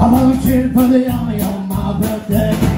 I'm reaching for the army on my birthday.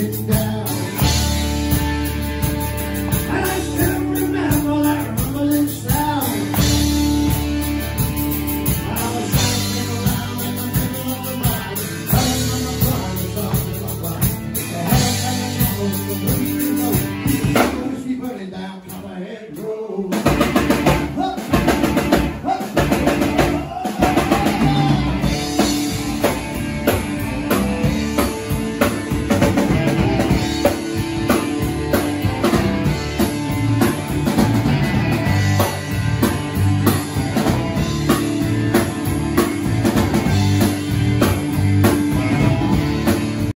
It's not